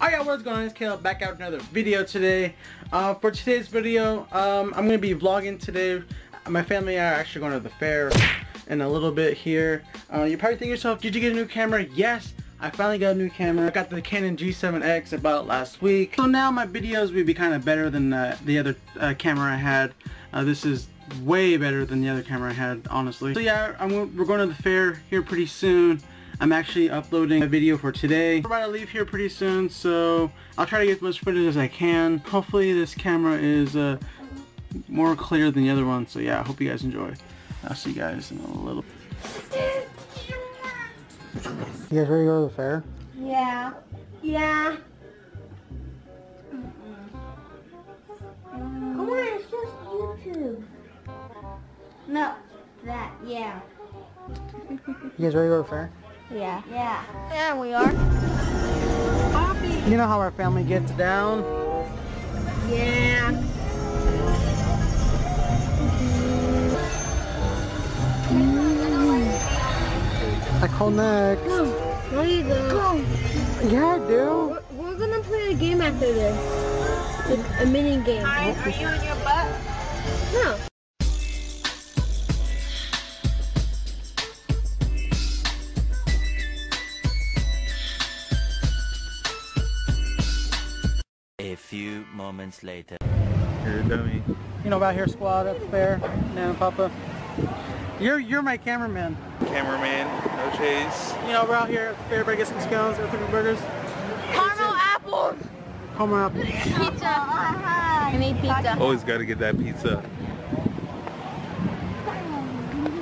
Alright, what's going on? It's Kaleb back out another video today. Uh, for today's video, um, I'm going to be vlogging today. My family are actually going to the fair in a little bit here. Uh, you probably think yourself, did you get a new camera? Yes, I finally got a new camera. I got the Canon G7X about last week. So now my videos will be kind of better than uh, the other uh, camera I had. Uh, this is way better than the other camera I had, honestly. So yeah, I'm, we're going to the fair here pretty soon. I'm actually uploading a video for today. We're about to leave here pretty soon, so I'll try to get as much footage as I can. Hopefully this camera is uh, more clear than the other one, so yeah, I hope you guys enjoy. I'll see you guys in a little You guys ready to go to the fair? Yeah. Yeah. Come on, it's just YouTube. No, that, yeah. You guys ready to go to the fair? Yeah. Yeah. Yeah, we are. You know how our family gets down? Yeah. Mm. I call next. Go. Where you go? Go. Yeah, I do. We're, we're gonna play a game after this. A, a mini game. Hi, are you in your butt? No. Moments later. You're a dummy. You know about here squad at the fair, now Papa. You're you're my cameraman. Cameraman, no chase. You know we're out here at the fair, but get some scones, or three burgers. Caramel apples. Come apples. Pizza. I need pizza. Always got to get that pizza.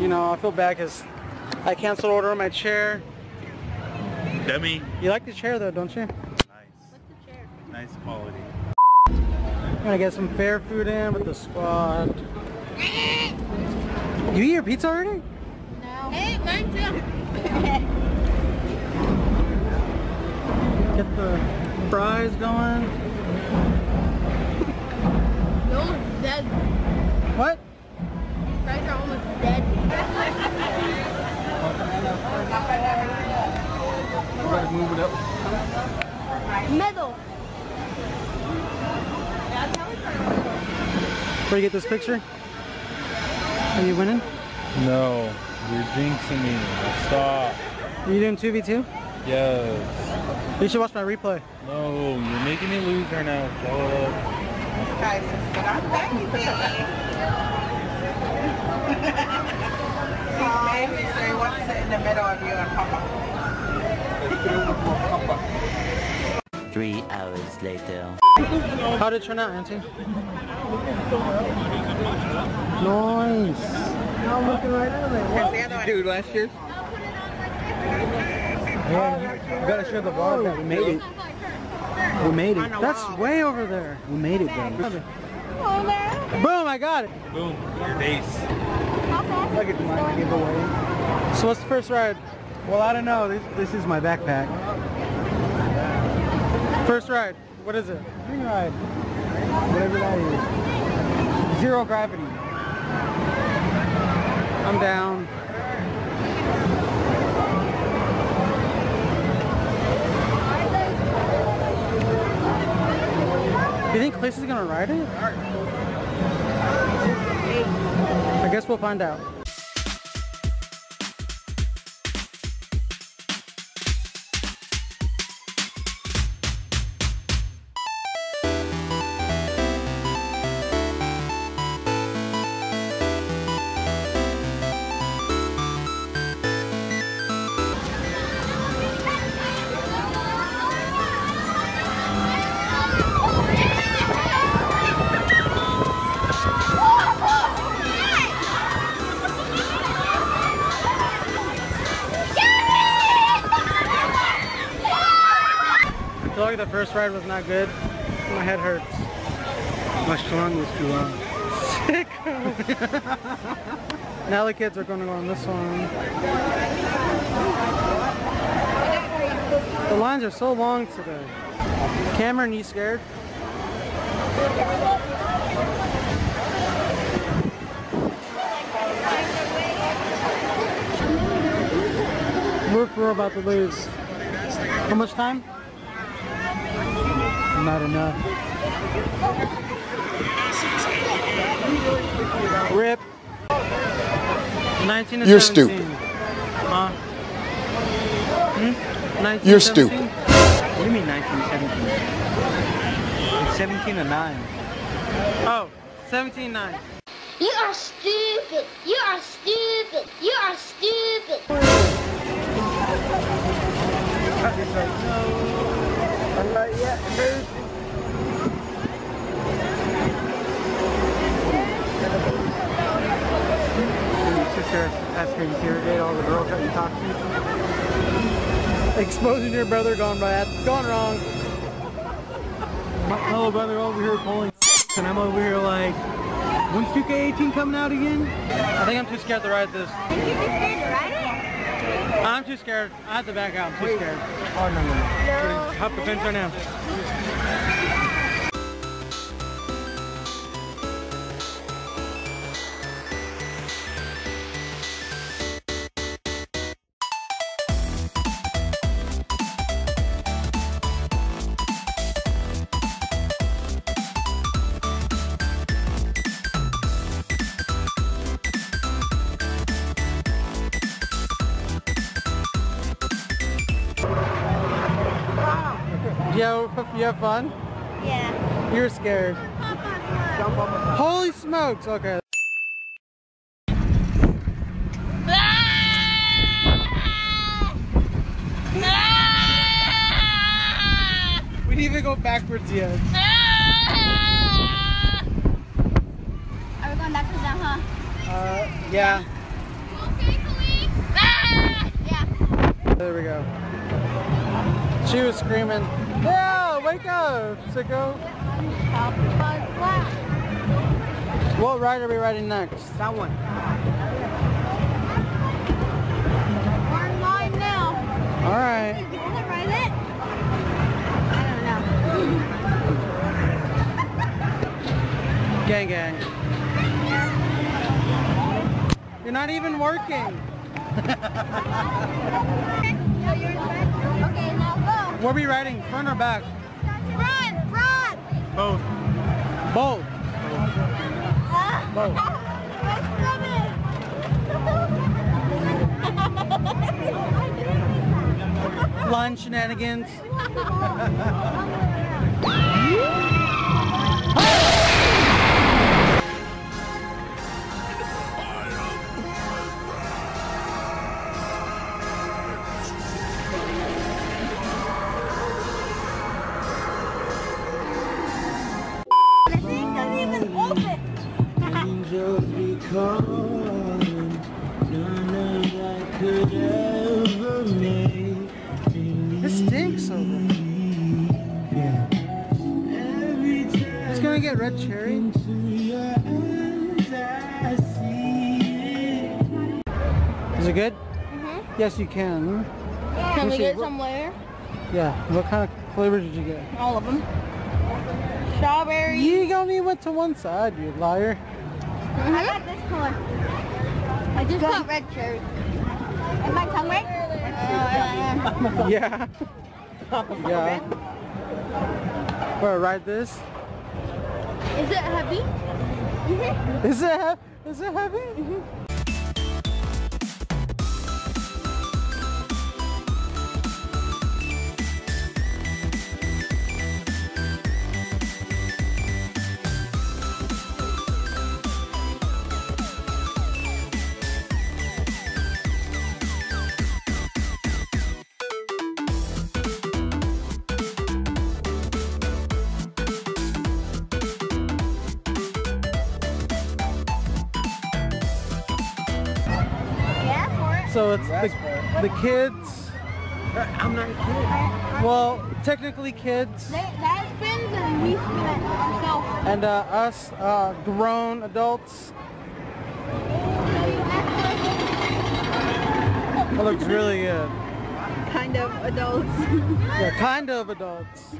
You know I feel bad because I canceled order on my chair. Dummy. You like the chair though, don't you? Nice. Nice quality. I'm gonna get some fair food in with the squad. You eat your pizza already? No. Hey, mine too. Get the fries going. You're almost dead. What? These fries are almost dead. Gotta move it up. Metal. Where you get this picture? Are you winning? No, you're jinxing me. Stop. Are you doing 2v2? Yes. You should watch my replay. No, you're making me lose right now. Shut up. Maybe so he wants to sit in the middle of you and Papa. Three hours later. How did it turn out, Auntie? Nice. Dude, last year. Yeah, you gotta show the vlog that we made it. We made it. That's way over there. We made it, guys. Boom, I got it. Boom. Your base. Look at my giveaway. So what's the first ride? Well, I don't know. This, this is my backpack. First ride. What is it? Green ride. Whatever that is. Zero gravity. I'm down. Do You think Cliss is gonna ride it? I guess we'll find out. I the first ride was not good. My head hurts. My strong was too long. Sick. now the kids are going to go on this one. The lines are so long today. Cameron, you scared? We're about to lose. How much time? Not enough. Rip. 19 You're 17. stupid. Huh? Hmm? 19 You're 17? stupid. What do you mean 19 17? It's 17 to 9. Oh, 17 9. You are stupid. You are stupid. You are stupid. Sister asked her to interrogate all the girls that you talk to. Exposing your brother gone bad, gone wrong. My little brother over here pulling and I'm over here like, when's 2K18 coming out again? I think I'm too scared to ride this. I'm too scared. I have to back out. I'm too scared. Oh, no, no, no. Hop the fence right now. You have fun? Yeah. You're scared. Holy smokes! Okay. We didn't even go backwards yet. Are we going back to them, huh? Uh, yeah. Yeah. There we go. She was screaming, Yeah, wake up, sicko. What ride are we riding next? That one. We're in line now. All right. You wanna ride it? I don't know. Gang, gang. You're not even working. What are we riding? Front or back? go. Run, run. Both. Both. Ah. Both. Line shenanigans. The gonna get red cherry. to your eyes I see it. Is it good? Yes, you can. Can we get some later? Yeah. What kind of flavors did you get? All of them. Strawberry. You only went to one side, you liar. I got this color. I just got red cherry. Is my tongue red? Uh, Yeah. yeah. gonna ride this? Is it heavy? Is it is it heavy? So it's the, the kids. I'm not a kid. Well, technically kids. They, that spins and we spin it ourselves. And uh, us, uh, grown adults. That looks really good. Kind of adults. Yeah, kind of adults.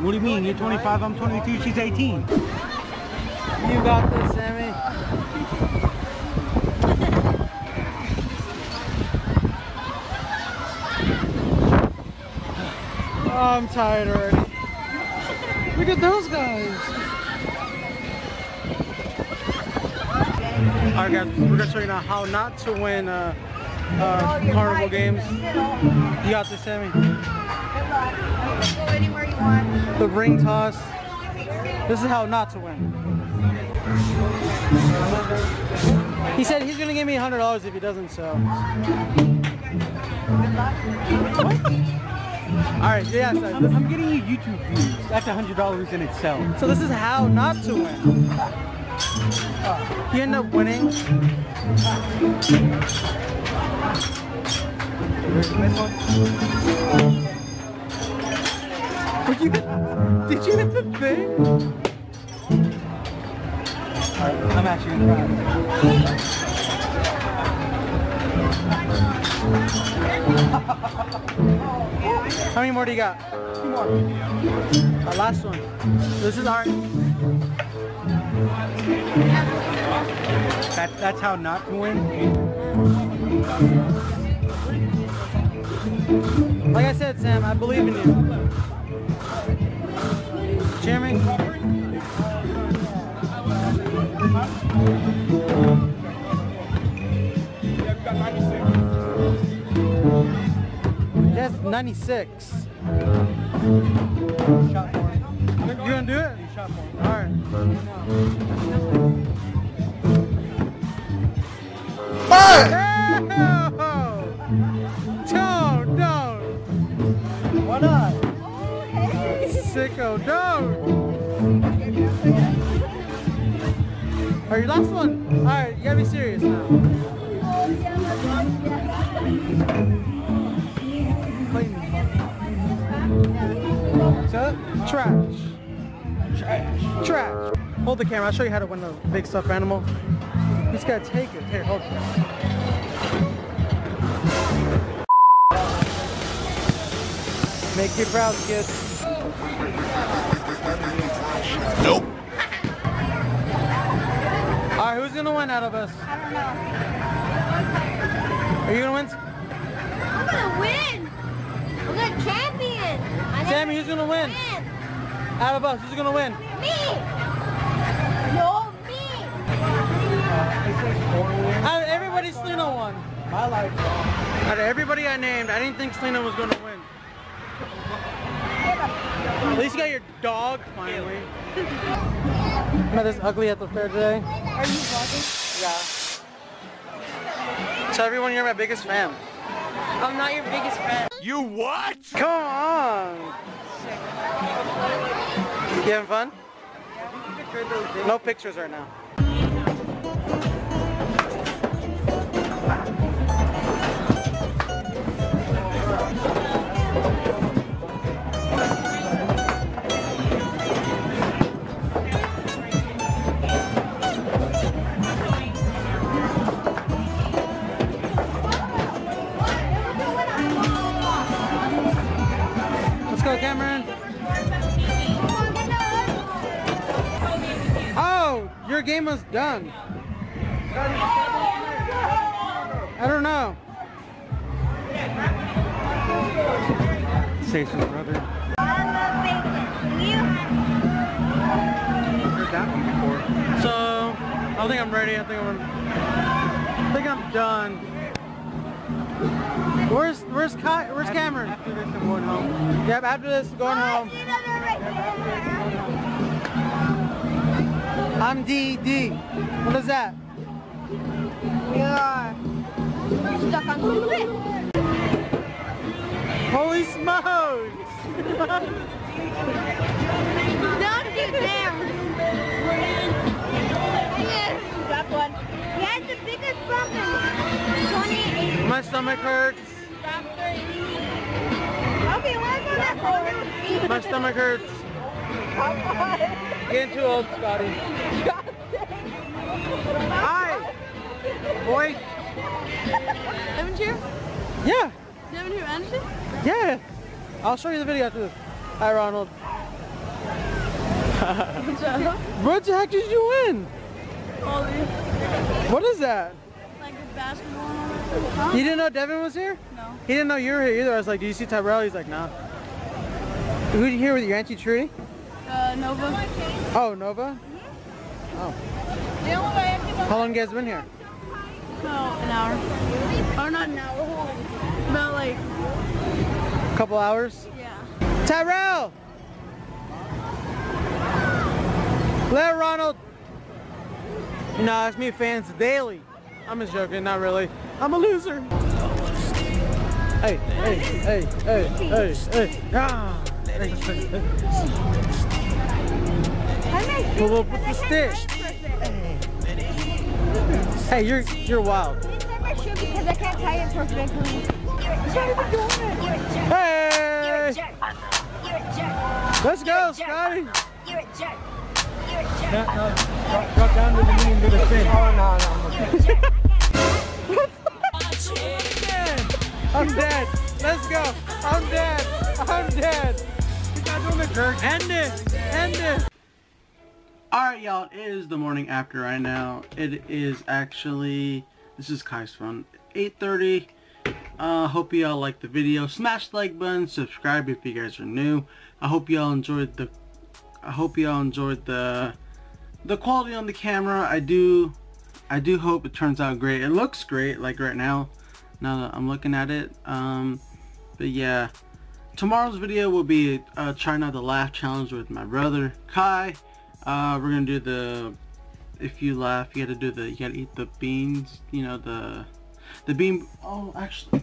What do you mean? You're 25, I'm 22, she's 18. You got this, Sammy. I'm tired already. Look at those guys. Alright guys, we're gonna show you now how not to win uh, uh, carnival games. You got this, Sammy. Go anywhere you want. The ring toss. This is how not to win. He said he's gonna give me $100 if he doesn't, so. Alright, yeah, so, I'm, I'm getting you YouTube views. That's a hundred dollars in itself. so this is how not to win. Oh, you end up winning. You, did you hit the thing? I'm actually gonna try. How many more do you got? Two more. Uh, last one. This is our. That, that's how not to win. Like I said, Sam, I believe in you. Jeremy. 96. Shot for. You gonna do it? Shot. Alright. No! Don't, don't! Why not? Sicko, don't! Alright, your last one. Alright, you gotta be serious now. Trash. Trash. Trash. Hold the camera. I'll show you how to win the big stuffed animal. You just gotta take it. Here, hold it. Make you proud, kids. Nope. Alright, who's gonna win out of us? I don't know. Are you gonna win? I'm gonna win. I'm the champion. Sammy, who's gonna win? win. Out of us, who's gonna win? Me. No, me. Out of everybody, Selena won. My life. Out of everybody I named, I didn't think Selena was gonna win. At least you got your dog finally. Met this ugly at the fair today. Are you vlogging? Yeah. Tell everyone you're my biggest fan. I'm not your biggest fan. You what? Come on. You having fun? No pictures right now. Done. I don't know. Station brother. Heard that one before. So, I think I'm ready. I think I'm. I think I'm done. Where's Where's Kai, Where's Cameron? After this, I'm going home. Yep. After this, going home. I'm DD. What is that? We are stuck on the. Holy smokes! Don't get there. Yes, got one. He has the biggest 28. My stomach hurts. Okay, where's that corner? My stomach hurts. Oh, Getting too old, Scotty. Hi, boy. Haven't you? Yeah, You haven't heard anything? yeah. I'll show you the video after this. Hi, Ronald. what the heck did you win? Ollie. What is that? Like a basketball and all that? Huh? You didn't know Devin was here? No. He didn't know you were here either. I was like, do you see Tyrell? He's like, nah. Who you hear with your Auntie Trudy? Uh, Nova. Oh, Nova? Oh. How long you guys been here? About an hour. Oh, not an hour. About like, A couple hours? yeah. Tyrell! Let Ronald. No, it's me fans daily. I'm just joking, not really. I'm a loser. Hey, hey, hey, hey, hey, hey. Ah. Hey, hey, hey. Pull up with the stick. Hey, you're you're wild. Can you tie my shoe because I can't tie it perfectly? Hey! Let's go, Scotty. No, no, drop, drop down to the knee and do the spin. Oh, no, no. I'm dead. Let's go. I'm dead. I'm dead. You're not doing the jerk. End it. End it. Alright, y'all. It is the morning after right now. It is actually, this is Kai's phone, 8.30. Uh, hope y'all liked the video. Smash the like button. Subscribe if you guys are new. I hope y'all enjoyed the, I hope y'all enjoyed the, the quality on the camera. I do, I do hope it turns out great. It looks great, like right now now that I'm looking at it um but yeah tomorrow's video will be uh try not to laugh challenge with my brother Kai uh we're gonna do the if you laugh you gotta do the you gotta eat the beans you know the the bean oh actually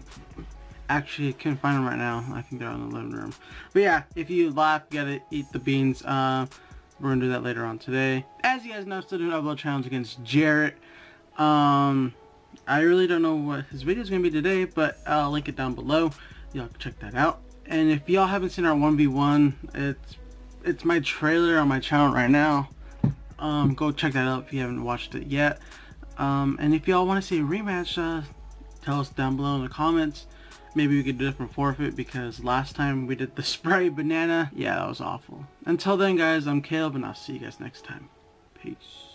actually I can't find them right now. I think they're in the living room. But yeah if you laugh you gotta eat the beans. Uh we're gonna do that later on today. As you guys know I'm still doing upload challenge against Jarret. Um I really don't know what his video is to be today, but I'll link it down below. Y'all can check that out. And if y'all haven't seen our 1v1, it's it's my trailer on my channel right now. Um, go check that out if you haven't watched it yet. Um, and if y'all want to see a rematch, uh, tell us down below in the comments. Maybe we could do a different forfeit because last time we did the spray banana. Yeah, that was awful. Until then, guys, I'm Kaleb, and I'll see you guys next time. Peace.